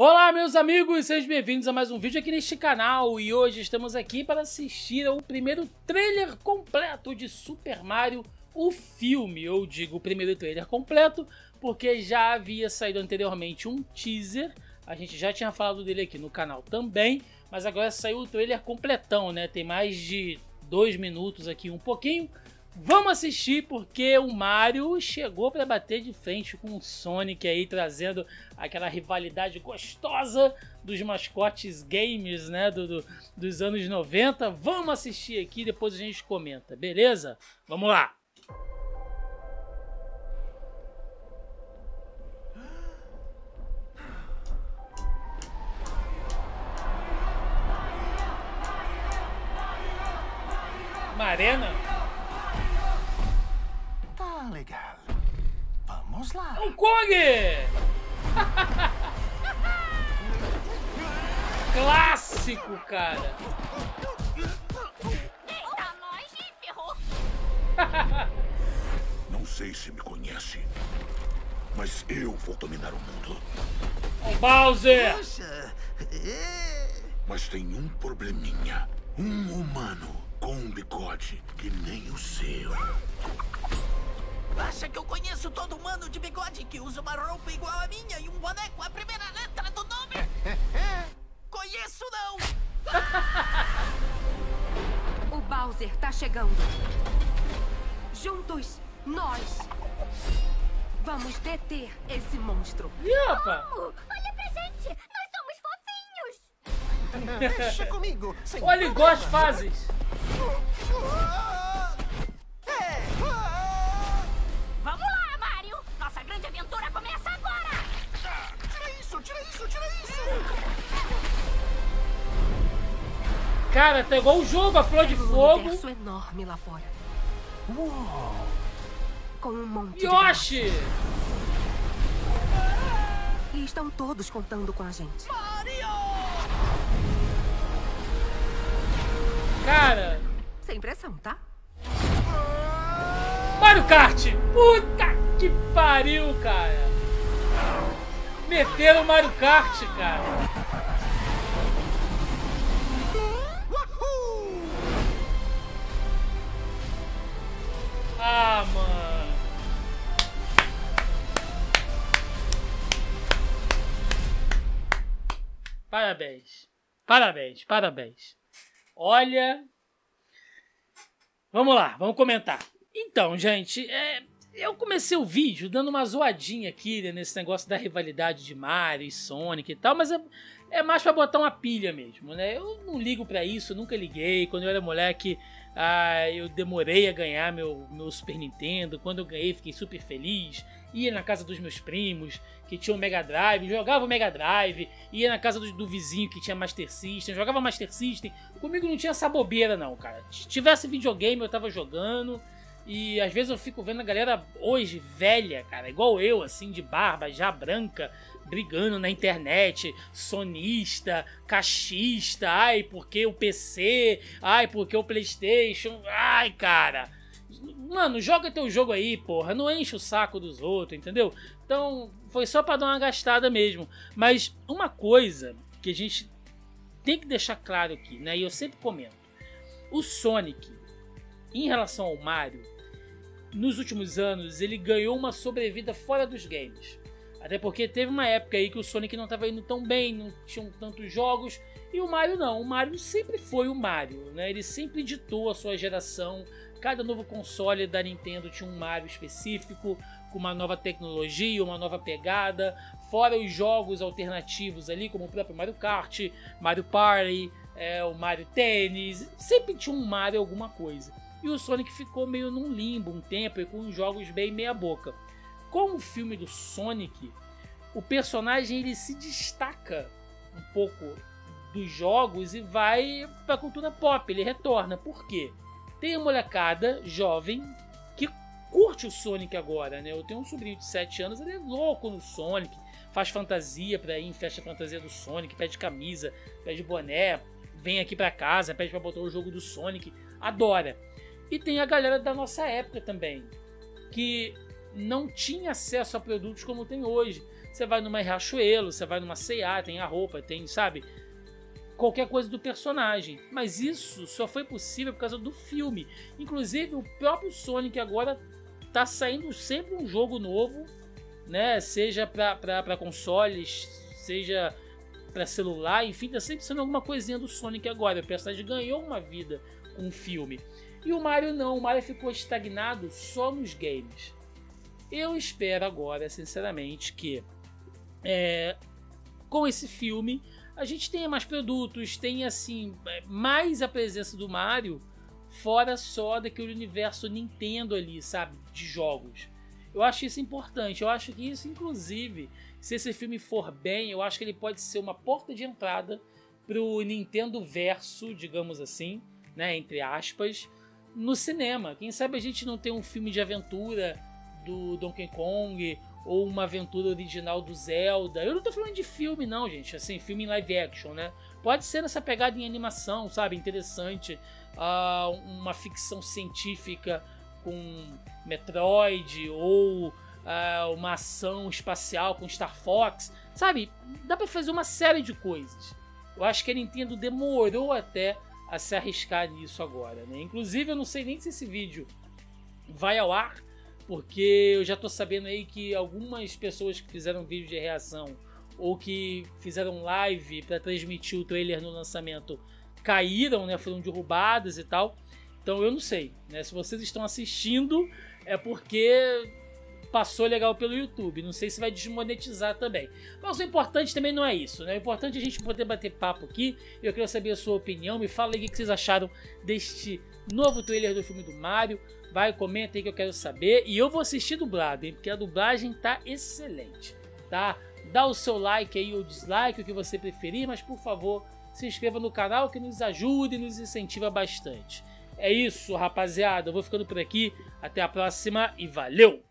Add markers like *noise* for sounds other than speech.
Olá, meus amigos, sejam bem-vindos a mais um vídeo aqui neste canal e hoje estamos aqui para assistir ao primeiro trailer completo de Super Mario, o filme. Eu digo o primeiro trailer completo porque já havia saído anteriormente um teaser, a gente já tinha falado dele aqui no canal também, mas agora saiu o trailer completão, né? Tem mais de dois minutos aqui, um pouquinho. Vamos assistir porque o Mario chegou para bater de frente com o Sonic aí, trazendo aquela rivalidade gostosa dos mascotes games, né, do, do, dos anos 90. Vamos assistir aqui, depois a gente comenta, beleza? Vamos lá! Uma arena? Tá legal. Vamos lá. Um Kong! *laughs* Clássico, cara. Eita, nós ferrou. *laughs* Não sei se me conhece, mas eu vou dominar o mundo. O Bowser! Poxa. é, Mas tem um probleminha. Um humano com um bigode que nem o seu. Acha que eu conheço todo humano de bigode que usa uma roupa igual a minha e um boneco a primeira letra do nome? *laughs* Conheço não. *laughs* O Bowser tá chegando. Juntos, nós vamos deter esse monstro. Opa! Olha pra gente, nós somos fofinhos. Deixa comigo. Olha igual as fases. *laughs* isso, tira isso. Cara, tá igual o jogo, a flor de Um fogo. universo enorme lá fora. Com um monte de Yoshi! E estão todos contando com a gente. Cara, Sem pressão, tá? Mario Kart! Puta que pariu, cara! Meteram o Mario Kart, cara! Ah, mano! Parabéns! Parabéns, parabéns! Olha, Vamos lá, vamos comentar. Então, gente, é, eu comecei o vídeo dando uma zoadinha aqui né, nesse negócio da rivalidade de Mario e Sonic e tal, mas é, é mais pra botar uma pilha mesmo, né? Eu não ligo pra isso, nunca liguei. Quando eu era moleque, ah, eu demorei a ganhar meu, meu Super Nintendo. Quando eu ganhei, fiquei super feliz. Ia na casa dos meus primos, que tinham Mega Drive, jogava o Mega Drive. Ia na casa do, do vizinho que tinha Master System, jogava Master System. Comigo não tinha essa bobeira, não, cara. Se tivesse videogame, eu tava jogando. E às vezes eu fico vendo a galera hoje, velha, cara, igual eu, assim, de barba já branca, brigando na internet, sonista, cachista, ai, porque o PC, ai, porque o Playstation, ai, cara. Mano, joga teu jogo aí, porra, não enche o saco dos outros, entendeu? Então, foi só pra dar uma gastada mesmo. Mas uma coisa que a gente tem que deixar claro aqui, né, e eu sempre comento. O Sonic, em relação ao Mario, nos últimos anos ele ganhou uma sobrevida fora dos games. Até porque teve uma época aí que o Sonic não estava indo tão bem, não tinham tantos jogos, e o Mario não. O Mario sempre foi o Mario, né? Ele sempre ditou a sua geração. Cada novo console da Nintendo tinha um Mario específico, com uma nova tecnologia, uma nova pegada, fora os jogos alternativos ali, como o próprio Mario Kart, Mario Party, é, o Mario Tennis, sempre tinha um Mario alguma coisa. E o Sonic ficou meio num limbo um tempo e com jogos bem meia boca. Com o filme do Sonic, o personagem ele se destaca um pouco dos jogos e vai para a cultura pop, ele retorna. Por quê? Tem a molecada jovem que curte o Sonic agora, né? Eu tenho um sobrinho de 7 anos, ele é louco no Sonic, faz fantasia pra ir em festa fantasia do Sonic, pede camisa, pede boné, vem aqui pra casa, pede pra botar o jogo do Sonic, adora. E tem a galera da nossa época também, que não tinha acesso a produtos como tem hoje. Você vai numa Riachuelo, você vai numa C&A, tem a roupa, tem, sabe? Qualquer coisa do personagem. Mas isso só foi possível por causa do filme. Inclusive, o próprio Sonic agora tá saindo sempre um jogo novo, né? Seja para consoles, seja para celular, enfim, tá sempre sendo alguma coisinha do Sonic agora. O personagem ganhou uma vida com o filme. E o Mario não, o Mario ficou estagnado só nos games. Eu espero agora, sinceramente, que é, com esse filme a gente tenha mais produtos, tenha assim mais a presença do Mario fora só daquele universo Nintendo ali, sabe, de jogos. Eu acho isso importante. Eu acho que isso, inclusive, se esse filme for bem, eu acho que ele pode ser uma porta de entrada pro Nintendo verso, digamos assim, né, entre aspas, no cinema. Quem sabe a gente não tem um filme de aventura do Donkey Kong ou uma aventura original do Zelda. Eu não tô falando de filme não, gente, assim, filme em live action, né? Pode ser essa pegada em animação, sabe, interessante, uh, uma ficção científica com Metroid ou uh, uma ação espacial com Star Fox, sabe? Dá para fazer uma série de coisas. Eu acho que a Nintendo demorou até a se arriscar nisso agora, né? Inclusive, eu não sei nem se esse vídeo vai ao ar, porque eu já tô sabendo aí que algumas pessoas que fizeram vídeo de reação ou que fizeram live para transmitir o trailer no lançamento caíram, né? Foram derrubadas e tal. Então eu não sei, né? Se vocês estão assistindo é porque passou legal pelo YouTube. Não sei se vai desmonetizar também. Mas o importante também não é isso, né? O importante é a gente poder bater papo aqui. Eu quero saber a sua opinião. Me fala aí o que vocês acharam deste novo trailer do filme do Mario. Vai, comenta aí que eu quero saber. E eu vou assistir dublado, hein? Porque a dublagem tá excelente, tá? Dá o seu like aí ou dislike, o que você preferir, mas por favor, se inscreva no canal que nos ajuda e nos incentiva bastante. É isso, rapaziada. Eu vou ficando por aqui. Até a próxima e valeu!